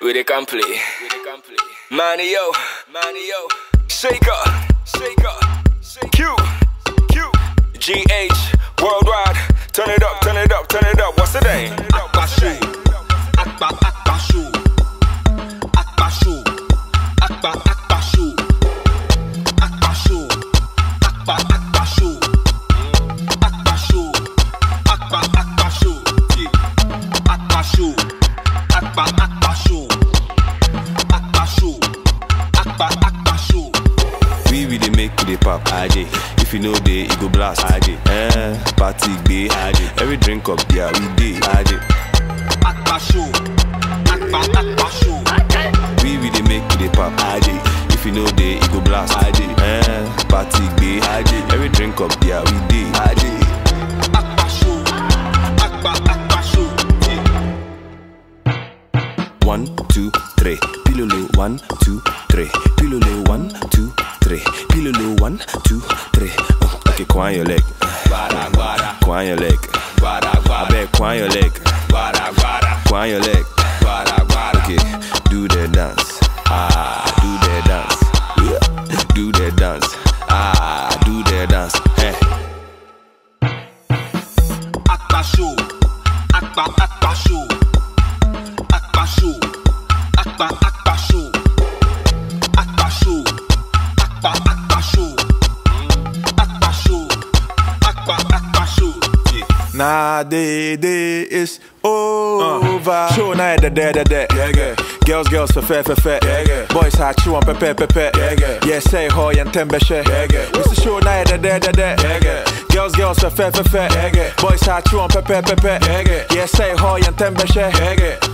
we they can play. We they can play. Manny yo, Manny yo. Shaker, shaker, Q, Q, GH, worldwide. Turn it up, turn it up, turn it up. What's the name? Akpa show. Akpa Akpa show. Akpa show. Akpa Akpa show. Akpa show. Akpa dey pop aje. If you know dey, it go blast aje. Eh, party gbe aje. Every drink up there we dey aje. Akpa show. Akpa Akpa show. We we dey make we dey pop aje. If you know dey, it go blast aje. Eh, party gbe aje. Every drink up there we dey aje. Akpa One, two, three. Pilolo, one, two, three. Pilolo, one, two, three. Pilolo, one, two, three. Uh, okay, coin your leg. Guara, guara, Coin your leg. guara, I guara, beg, coin your leg. guara, Coin your leg. Okay, do the dance. Ah, do the dance. Yeah. Do the dance. Ah, do the dance. Hey. Akpa show. Akpa Akpa Akpa Akpa show. Akpa show. Akpa Akpa show. Akpa show. Akpa Akpa show. Yeah. Nah, day, day is over. Uh. Show night, the day, the day. Yeah, yeah. Girls, girls, for fair. Yeah, yeah. Boys, I chew on pepe, pepe. Yeah, yeah. Yeah, say hoy and tembeshe. Yeah, yeah. Mr. Show night, the day, the day. Yeah, yeah. Girls, girls, for fair, for fair. Yeah, yeah. Boys, I chew on pepe, pepe. Yeah, yeah. Yeah, say hoy and tembeshe. Yeah, yeah.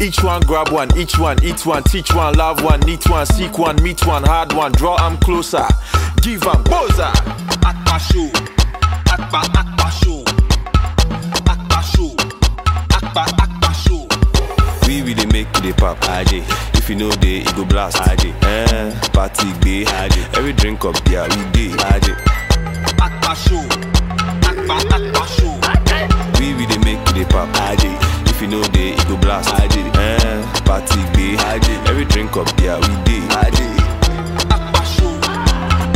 Each one grab one, each one eat one, teach one, love one, neat one, seek one, meet one, hard one, draw them closer, give them boza. Akpa show. Akpa Akpa show. Akpa show. Akpa Akpa show. We dey make dey pop aje. If you know dey, it go blast aje. Eh, party gbe aje. Every drink up there we dey aje. Akpa show. Akpa Akpa show. We dey make dey pop aje. If you know dey, it go blast aje. Eh, party gbe aje. Every drink up there we dey aje. Akpa show.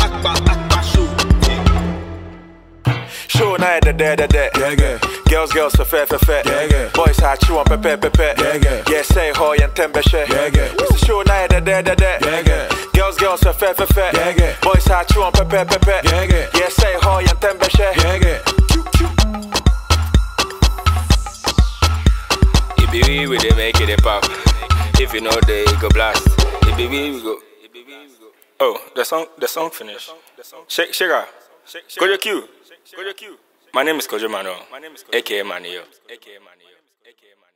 Akpa Akpa show. Yeah. Show night the day the day. Yeah, yeah. Girls, girls, for fair, for fair. Yeah, yeah. Boys, I chew on pepe, pepe. Yeah, yeah. Yeah, say hoy and tembeshe. Yeah, yeah. Mr. Show night the day the day. Yeah, yeah. Girls, girls, for fair, for fair. Yeah, yeah. Boys, I chew on pepe, pepe. Yeah, yeah. Yeah, say hoy and tembeshe. Yeah, yeah. Be we, we they make it a pop. If you know they go blast. It be we, we go. It be we, we go. Oh, the song, the song finished. Shake, Shaker. Kojo Cue. Kojo Cue. My name is Kojo Manuel. My name is AKA Manio. AKA Manio. AKA Manio.